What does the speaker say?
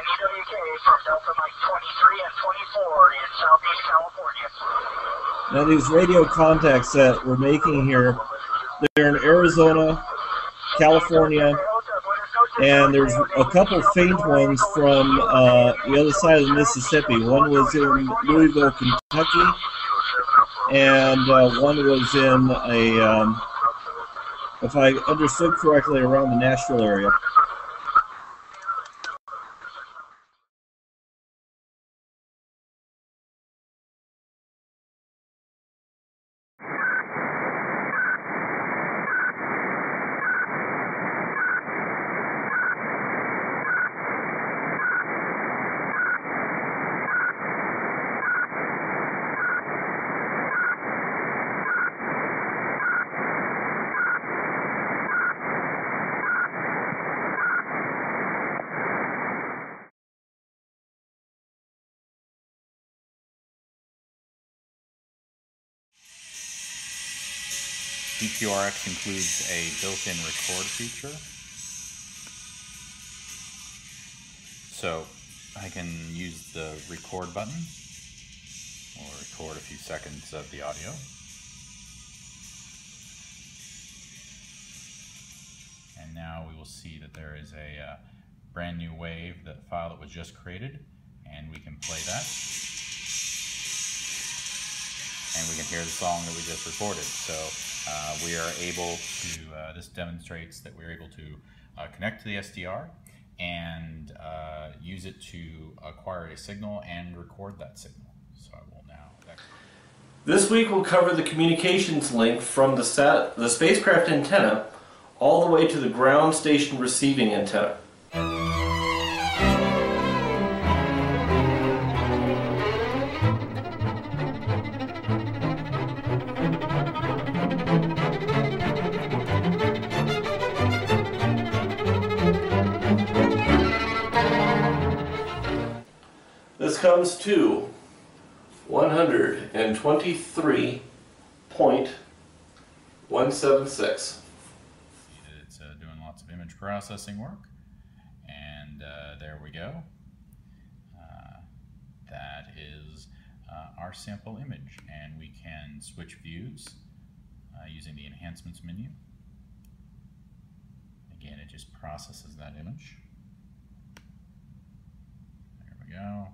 EWK from Delta Mike 23 and 24 in Southeast California. Now these radio contacts that we're making here, they're in Arizona, California, and there's a couple faint ones from uh, the other side of the Mississippi. One was in Louisville, Kentucky, and uh, one was in a, um, if I understood correctly, around the Nashville area. GQRX includes a built-in record feature. So I can use the record button or record a few seconds of the audio. And now we will see that there is a uh, brand new wave, that file that was just created, and we can play that. And we can hear the song that we just recorded. So uh, we are able to, uh, this demonstrates that we're able to uh, connect to the SDR and uh, use it to acquire a signal and record that signal. So I will now. This week we'll cover the communications link from the, the spacecraft antenna all the way to the ground station receiving antenna. Comes to 123.176. It's uh, doing lots of image processing work. And uh, there we go. Uh, that is uh, our sample image. And we can switch views uh, using the enhancements menu. Again, it just processes that image. There we go.